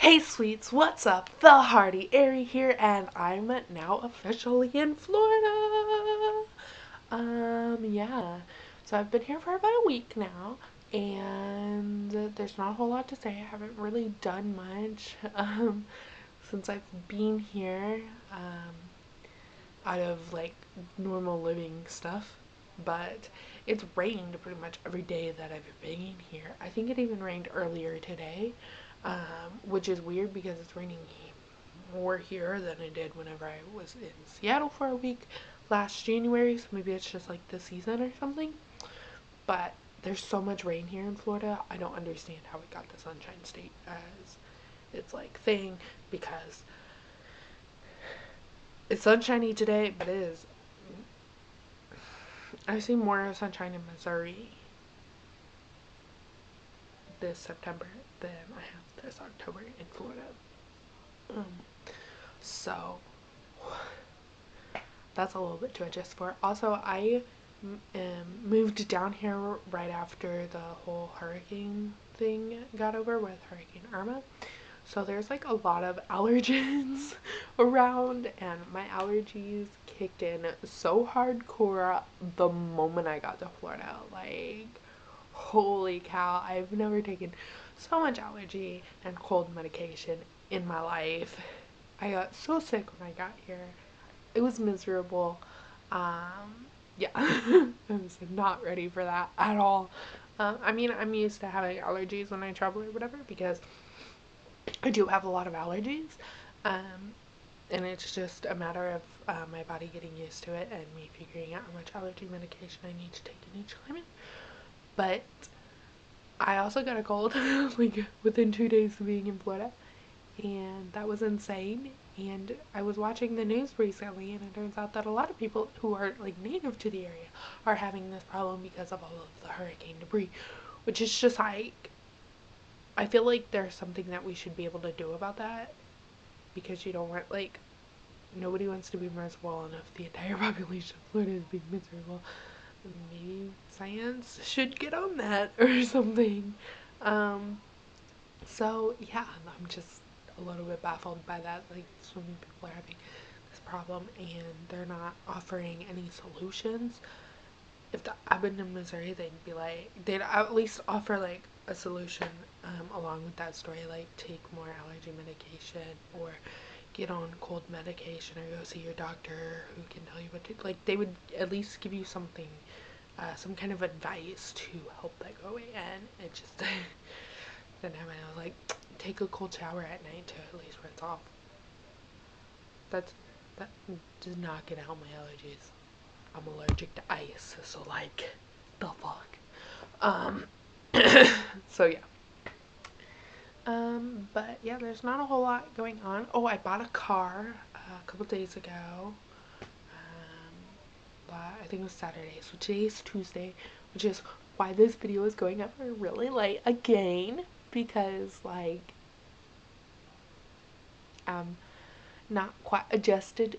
Hey sweets, what's up? The Hearty Aerie here and I'm now officially in Florida. Um, yeah. So I've been here for about a week now and there's not a whole lot to say. I haven't really done much um, since I've been here um, out of like normal living stuff. But it's rained pretty much every day that I've been here. I think it even rained earlier today um, which is weird because it's raining more here than it did whenever I was in Seattle for a week last January, so maybe it's just like the season or something. But there's so much rain here in Florida, I don't understand how it got the Sunshine State as its like thing because it's sunshiny today, but it is. I've seen more sunshine in Missouri this September than I have this October in Florida. Um, so that's a little bit to adjust for. Also, I um, moved down here right after the whole hurricane thing got over with Hurricane Irma. So there's like a lot of allergens around, and my allergies kicked in so hardcore the moment I got to Florida. Like, holy cow, I've never taken so much allergy and cold medication in my life. I got so sick when I got here. It was miserable. Um, yeah, I was not ready for that at all. Um, I mean, I'm used to having allergies when I travel or whatever because I do have a lot of allergies. Um, and it's just a matter of uh, my body getting used to it and me figuring out how much allergy medication I need to take in each climate. But I also got a cold like within two days of being in Florida. And that was insane. And I was watching the news recently and it turns out that a lot of people who are like native to the area are having this problem because of all of the hurricane debris which is just like I feel like there's something that we should be able to do about that because you don't want like nobody wants to be miserable if the entire population of Florida is being miserable maybe science should get on that or something. Um, so yeah, I'm just a little bit baffled by that. Like so many people are having this problem and they're not offering any solutions. If the, I've been Missouri, they'd be like, they'd at least offer like a solution um, along with that story, like take more allergy medication or get on cold medication or go see your doctor who can tell you what to like they would at least give you something uh, some kind of advice to help that go away. And it just didn't happen I was like take a cold shower at night to at least rinse off. That's that does not get out my allergies. I'm allergic to ice so like the fuck. Um so yeah um, but yeah, there's not a whole lot going on. Oh, I bought a car uh, a couple days ago. Um, I think it was Saturday. So today's Tuesday, which is why this video is going up really late again. Because, like, I'm not quite adjusted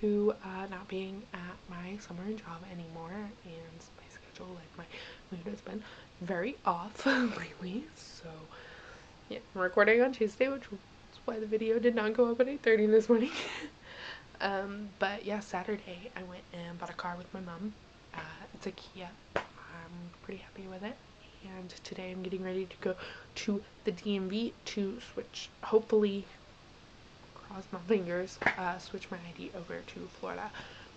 to uh, not being at my summer job anymore. And my schedule, like, my mood has been very off lately. So yeah, I'm recording on Tuesday, which is why the video did not go up at 8.30 this morning. um, but yeah, Saturday I went and bought a car with my mom. Uh, it's a Kia. I'm pretty happy with it. And today I'm getting ready to go to the DMV to switch, hopefully, cross my fingers, uh, switch my ID over to Florida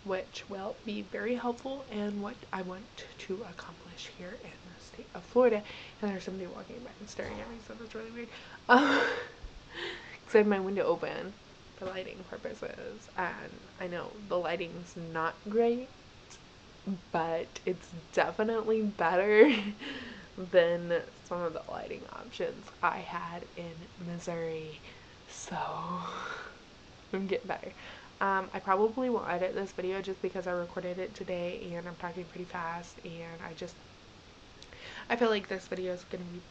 which will be very helpful and what I want to accomplish here in the state of Florida. And there's somebody walking by and staring at me, so that's really weird. Um, because I have my window open for lighting purposes, and I know the lighting's not great, but it's definitely better than some of the lighting options I had in Missouri. So I'm getting better. Um, I probably won't edit this video just because I recorded it today and I'm talking pretty fast and I just I feel like this video is going to be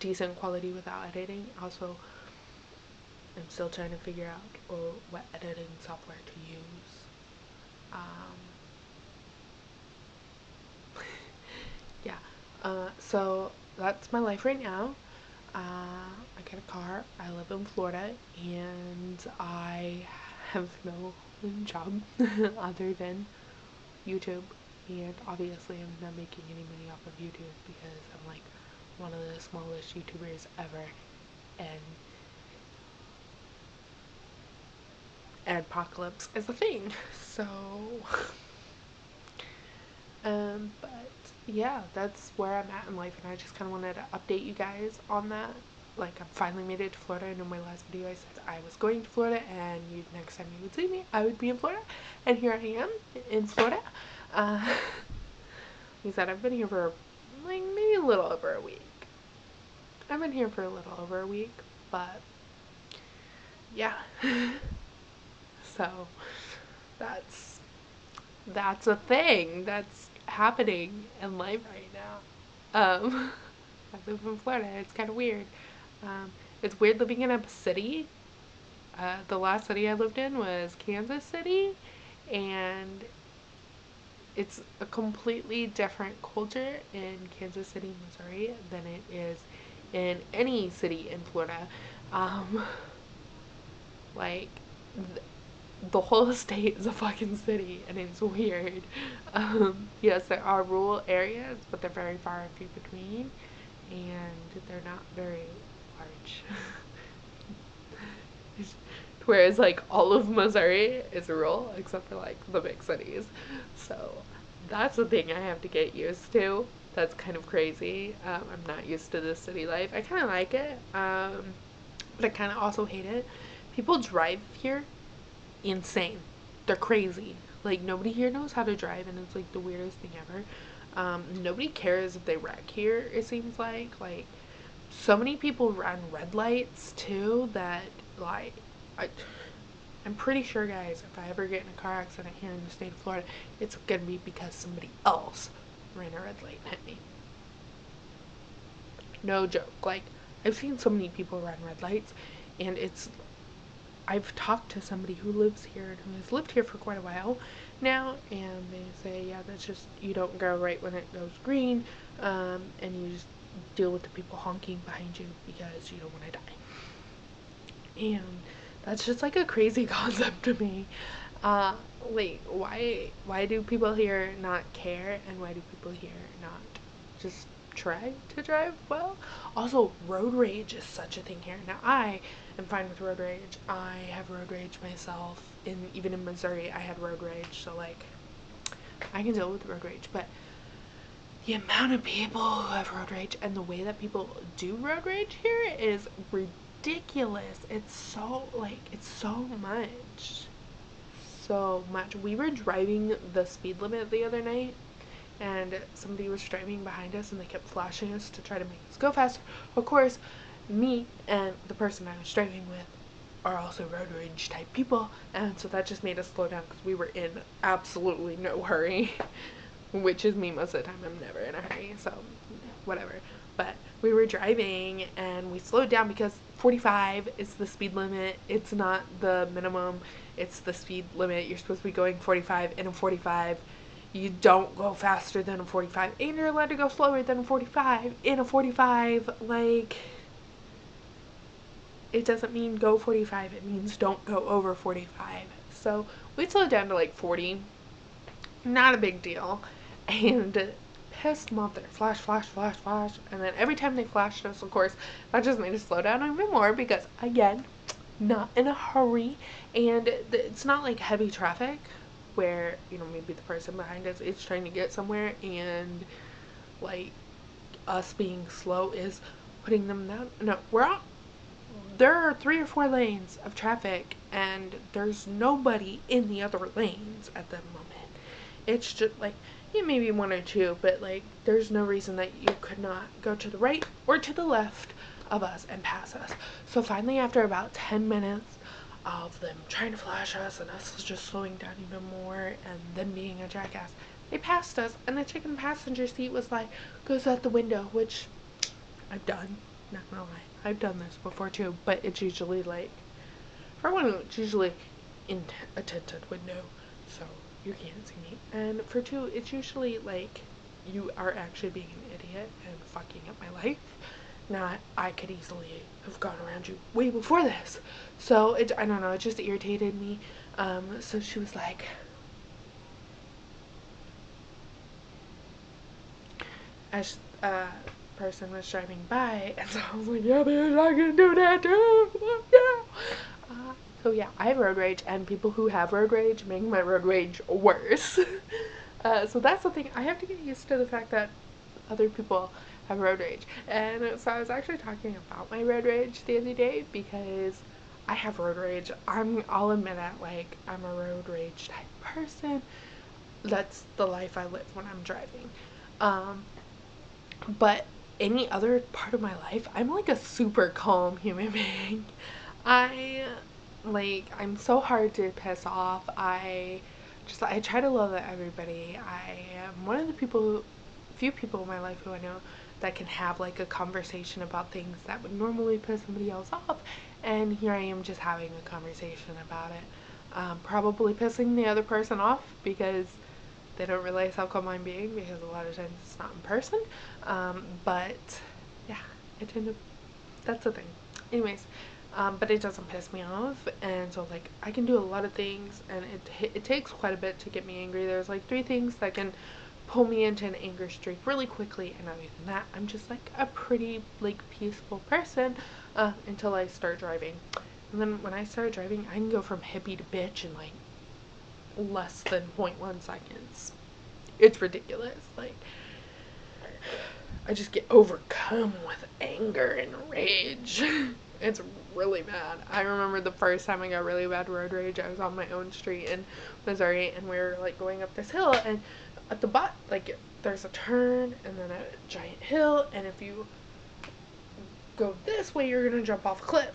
decent quality without editing. Also, I'm still trying to figure out what editing software to use. Um, yeah, uh, so that's my life right now. uh, I get a car. I live in Florida, and I have no job other than YouTube. And obviously, I'm not making any money off of YouTube because I'm like one of the smallest YouTubers ever, and adpocalypse is a thing. So, um, but yeah, that's where I'm at in life, and I just kind of wanted to update you guys on that. Like, I finally made it to Florida. I know my last video I said I was going to Florida, and you next time you would see me, I would be in Florida, and here I am in Florida. Uh, said, I've been here for like maybe a little over a week. I've been here for a little over a week, but yeah. so that's that's a thing that's happening in life right now. Um, I live in Florida. It's kind of weird. Um, it's weird living in a city. Uh, the last city I lived in was Kansas City, and it's a completely different culture in Kansas City, Missouri, than it is in any city in Florida. Um, like, th- the whole state is a fucking city, and it's weird. Um, yes, there are rural areas, but they're very far and few between, and they're not very large. Whereas, like, all of Missouri is rural, except for, like, the big cities. So, that's the thing I have to get used to. That's kind of crazy. Um, I'm not used to this city life. I kind of like it, um, but I kind of also hate it. People drive here insane. They're crazy. Like nobody here knows how to drive, and it's like the weirdest thing ever. Um, nobody cares if they wreck here. It seems like like so many people run red lights too that like I. I'm pretty sure, guys, if I ever get in a car accident here in the state of Florida, it's gonna be because somebody else ran a red light and hit me. No joke. Like, I've seen so many people run red lights, and it's I've talked to somebody who lives here and who has lived here for quite a while now, and they say, yeah, that's just, you don't go right when it goes green, um, and you just deal with the people honking behind you because you don't want to die. And that's just like a crazy concept to me. Uh, like, why, why do people here not care, and why do people here not just try to drive well? Also, road rage is such a thing here. Now, I am fine with road rage. I have road rage myself. In even in Missouri, I had road rage, so like I can deal with road rage. But the amount of people who have road rage and the way that people do road rage here is ridiculous. It's so like it's so much, so much. We were driving the speed limit the other night and somebody was driving behind us and they kept flashing us to try to make us go faster. Of course, me and the person I was driving with are also road rage type people, and so that just made us slow down because we were in absolutely no hurry, which is me most of the time. I'm never in a hurry, so whatever. But we were driving and we slowed down because 45 is the speed limit. It's not the minimum, it's the speed limit. You're supposed to be going 45 in a 45 you don't go faster than a 45 and you're allowed to go slower than a 45 in a 45 like it doesn't mean go 45 it means don't go over 45 so we slowed down to like 40 not a big deal and pissed them off there flash flash flash flash. And then every time they flashed us of course that just made us slow down even more because again not in a hurry. And it's not like heavy traffic where you know maybe the person behind us is trying to get somewhere and like us being slow is putting them down. No we're out. There are three or four lanes of traffic and there's nobody in the other lanes at the moment. It's just like yeah, maybe one or two but like there's no reason that you could not go to the right or to the left of us and pass us so finally after about 10 minutes of them trying to flash us and us just slowing down even more and them being a jackass. They passed us and the chicken passenger seat was like goes out the window, which I've done. Not gonna lie. I've done this before too, but it's usually like for one it's usually in a tinted window, you can't see me. And for two, it's usually like you are actually being an idiot and fucking up my life. not I could easily have gone around you way before this. So it I don't know, it just irritated me. Um, so she was like as a uh, person was driving by and so I was like, Yeah bitch, I can do that too. Yeah. Uh, so yeah, I have road rage and people who have road rage make my road rage worse. uh, so that's the thing. I have to get used to the fact that other people have road rage. And so I was actually talking about my road rage the other day because I have road rage. I'm I'll admit it, like I'm a road rage type person. That's the life I live when I'm driving. Um but any other part of my life, I'm like a super calm human being. I like I'm so hard to piss off. I just I try to love everybody. I am one of the people few people in my life who I know that can have like a conversation about things that would normally piss somebody else off and here I am just having a conversation about it um, probably pissing the other person off because they don't realize how calm I'm being because a lot of times it's not in person um, but yeah I tend to that's the thing anyways um, but it doesn't piss me off. And so like I can do a lot of things and it, it takes quite a bit to get me angry. There's like three things that can pull me into an anger streak really quickly and other than that I'm just like a pretty like peaceful person uh, until I start driving. And then when I start driving I can go from hippie to bitch in like less than 0.1 seconds. It's ridiculous. Like I just get overcome with anger and rage. It's really bad I remember the first time I got really bad road rage I was on my own street in Missouri and we were like going up this hill and at the bottom, like there's a turn and then a giant hill, and if you go this way, you're gonna jump off a cliff.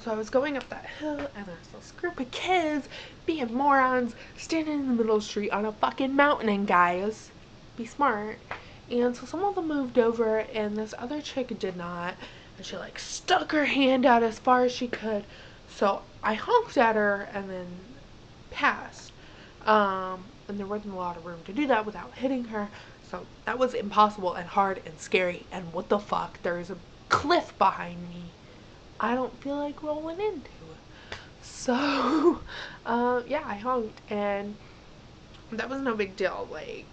So I was going up that hill, and there's this group of kids being morons standing in the middle of the street on a fucking mountain, and guys, be smart. And so some of them moved over, and this other chick did not, and she like stuck her hand out as far as she could. So I honked at her and then passed. Um, and there wasn't a lot of room to do that without hitting her. So that was impossible and hard and scary. And what the fuck? There's a cliff behind me. I don't feel like rolling into it. So, uh, yeah, I honked, and that was no big deal. Like,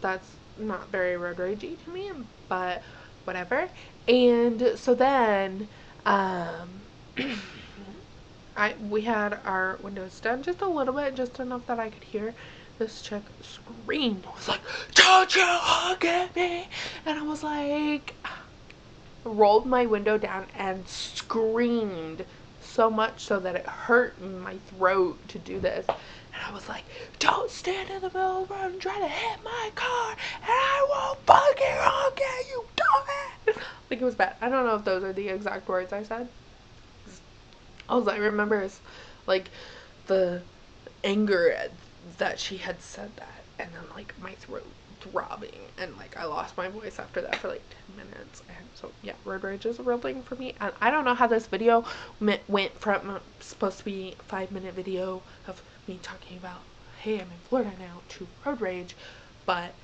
that's not very road ragey to me, but whatever. And so then, um, I we had our windows done just a little bit, just enough that I could hear this chick scream. I was like, Don't you look at me! And I was like, rolled my window down and screamed so much so that it hurt my throat to do this. And I was like, Don't stand in the middle of the road and try to hit my car, and I won't fucking honk at you, dumbass! Like, it was bad. I don't know if those are the exact words I said. All I remember is, like, the anger that she had said that and then like my throat throbbing and like I lost my voice after that for like 10 minutes and so yeah road rage is a real thing for me and I don't know how this video went from supposed to be a five minute video of me talking about hey I'm in Florida now to road rage but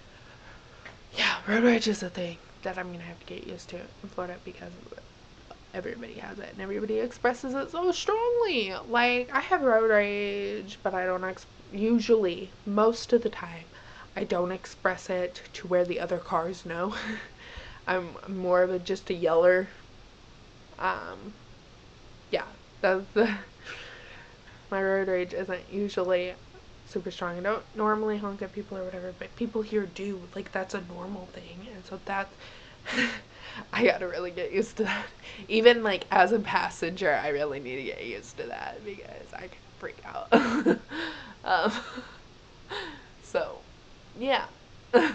yeah road rage is a thing that I'm gonna have to get used to in Florida because everybody has it and everybody expresses it so strongly. Like I have road rage but I don't usually, most of the time, I don't express it to where the other cars know. I'm more of a just a yeller. Um, yeah, that's the my road rage isn't usually super strong. I don't normally honk at people or whatever, but people here do. Like that's a normal thing, and so that's I gotta really get used to that. Even like as a passenger, I really need to get used to that because I can freak out. Um, yeah. um,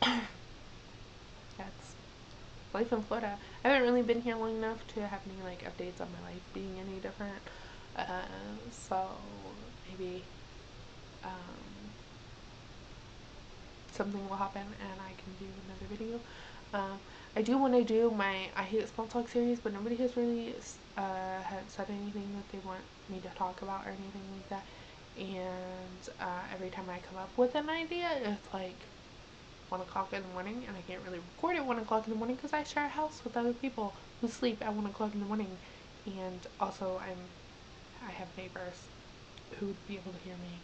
that's life in Florida. I haven't really been here long enough to have any like updates on my life being any different. Uh, so maybe um, something will happen and I can do another video. Uh, I do want to do my I Hate Small Talk series, but nobody has really uh, had said anything that they want me to talk about or anything like that. And uh, every time I come up with an idea, it's like 1 o'clock in the morning and I can't really record at 1 o'clock in the morning because I share a house with other people who sleep at 1 o'clock in the morning and also I'm I have neighbors who would be able to hear me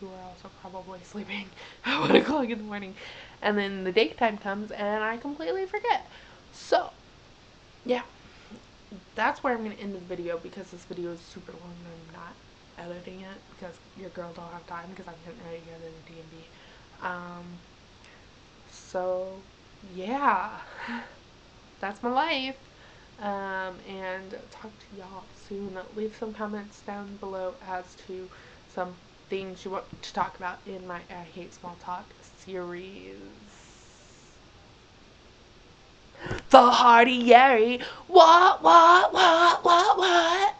who are also probably sleeping at 1 o'clock in the morning and then the daytime comes and I completely forget so yeah that's where I'm going to end this video because this video is super long and I'm not editing it because your girl don't have time because I'm getting ready to go to the DMV. Um, so, yeah, that's my life. Um, and talk to y'all soon. Leave some comments down below as to some things you want to talk about in my I Hate Small Talk series. The Hearty Aerie. What, what, what, what, what?